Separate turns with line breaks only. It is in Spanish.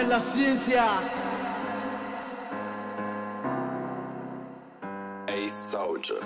La ciencia.
Hey, soldier.